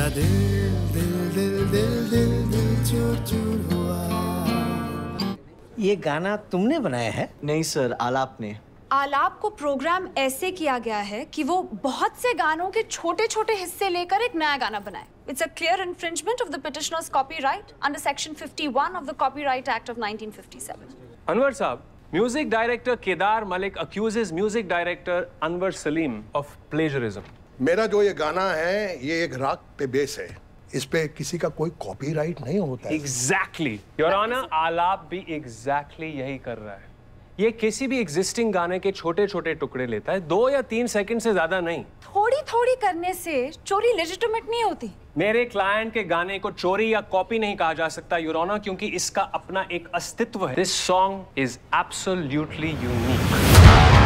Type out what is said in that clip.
मेरा दिल दिल दिल दिल दिल दिल चूर चूर हुआ। ये गाना तुमने बनाया है? नहीं सर आलाप ने। आलाप को प्रोग्राम ऐसे किया गया है कि वो बहुत से गानों के छोटे छोटे हिस्से लेकर एक नया गाना बनाए। It's a clear infringement of the petitioner's copyright under section 51 of the copyright act of 1957 Anwar Saab, music director Kedar Malik accuses music director Anwar Salim of plagiarism. मेरा जो ये गाना है ये एक राग पे बेस है। इस पे किसी का कोई कॉपीराइट नहीं होता है। Exactly. Your Honor, आलाप भी एग्जैक्टली exactly यही कर रहा है। ये किसी भी एग्जिस्टिंग गाने के छोटे छोटे टुकड़े लेता है। दो या तीन सेकंड से ज़्यादा नहीं। थोड़ी थोड़ी करने से चोरी लेजिटिमेट नहीं होती। मेरे क्लाइंट के गाने को चोरी या कॉपी नहीं कहा जा सकता यूरोना क्योंकि इसका अपना एक अस्तित्व है। This song is absolutely unique